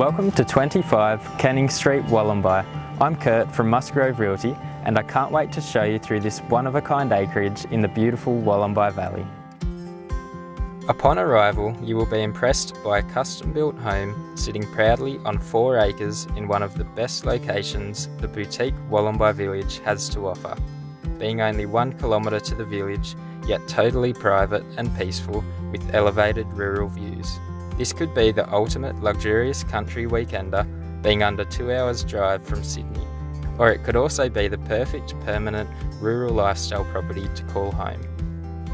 Welcome to 25 Canning Street, Wollombi. I'm Kurt from Musgrove Realty and I can't wait to show you through this one-of-a-kind acreage in the beautiful Wollombi Valley. Upon arrival, you will be impressed by a custom-built home sitting proudly on 4 acres in one of the best locations the boutique Wollombi Village has to offer. Being only 1 kilometre to the village, yet totally private and peaceful with elevated rural views. This could be the ultimate luxurious country weekender, being under 2 hours drive from Sydney. Or it could also be the perfect permanent rural lifestyle property to call home.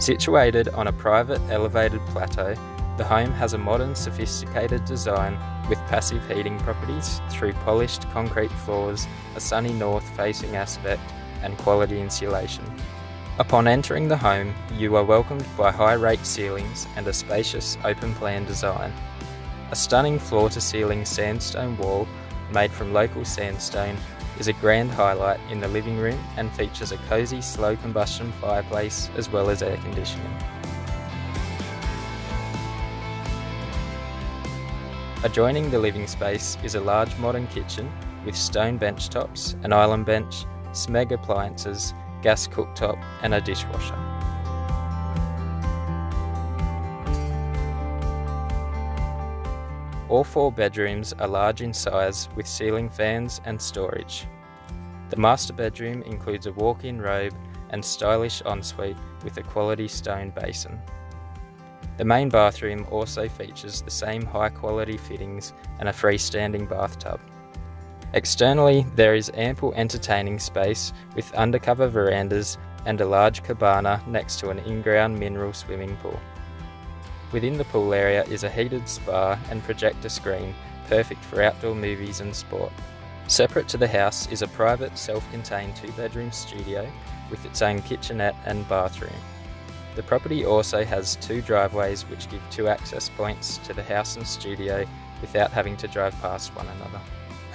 Situated on a private elevated plateau, the home has a modern sophisticated design with passive heating properties through polished concrete floors, a sunny north facing aspect and quality insulation. Upon entering the home, you are welcomed by high rake ceilings and a spacious open plan design. A stunning floor to ceiling sandstone wall made from local sandstone is a grand highlight in the living room and features a cosy slow combustion fireplace as well as air conditioning. Adjoining the living space is a large modern kitchen with stone bench tops, an island bench, Smeg appliances, gas cooktop and a dishwasher. All four bedrooms are large in size with ceiling fans and storage. The master bedroom includes a walk-in robe and stylish ensuite with a quality stone basin. The main bathroom also features the same high quality fittings and a freestanding bathtub. Externally, there is ample entertaining space with undercover verandas and a large cabana next to an in-ground mineral swimming pool. Within the pool area is a heated spa and projector screen, perfect for outdoor movies and sport. Separate to the house is a private self-contained two-bedroom studio with its own kitchenette and bathroom. The property also has two driveways which give two access points to the house and studio without having to drive past one another.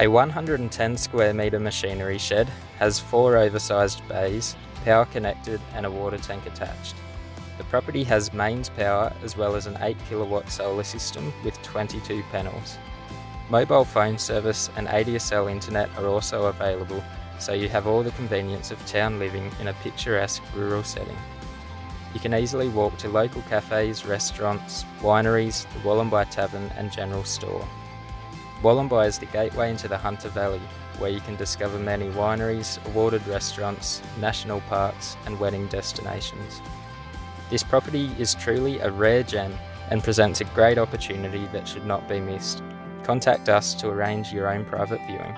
A 110 square metre machinery shed has four oversized bays, power connected and a water tank attached. The property has mains power as well as an 8 kilowatt solar system with 22 panels. Mobile phone service and ADSL internet are also available, so you have all the convenience of town living in a picturesque rural setting. You can easily walk to local cafes, restaurants, wineries, the Wollombi Tavern and general store. Wollombi is the gateway into the Hunter Valley, where you can discover many wineries, awarded restaurants, national parks and wedding destinations. This property is truly a rare gem and presents a great opportunity that should not be missed. Contact us to arrange your own private viewing.